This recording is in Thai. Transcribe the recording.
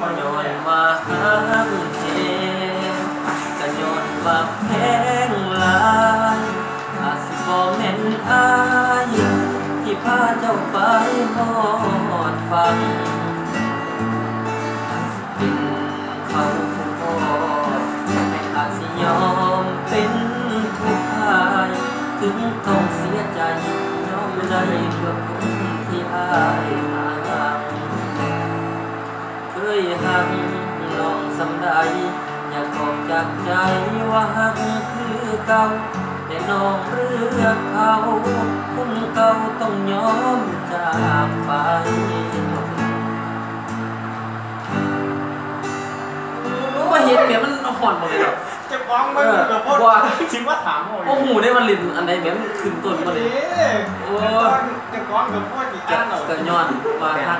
ฟังย้อนนว่าหักแหงก็ย้อนว่าแพงหลายอาจสิบ่แม่นอายที่พาเจ้าไปฮอดฟังอาสิเป็นเขาผู้พอไม่อาจสิยอมเป็นผู้พายถึงต้องเสียใจยอมใจเพื่อคนที่อาย เคยหักน้องสำใดอยากบอกจากใจว่าหักคือเก่าแต่น้องเลือกเขาคนเก่าต้องยอมจากไปว่าเห็นเนี่ยมันห่อนหมดเลยหรอจะฟ้องไม่ถูกกับพ่อว่าชิมว่าถามหมดโอ้โหได้มันลินอันใดแบบมันขึ้นต้นมาเลยโอ้จะฟ้องกับพ่อกี่จะอันเหรอก็ย้อนว่าหัก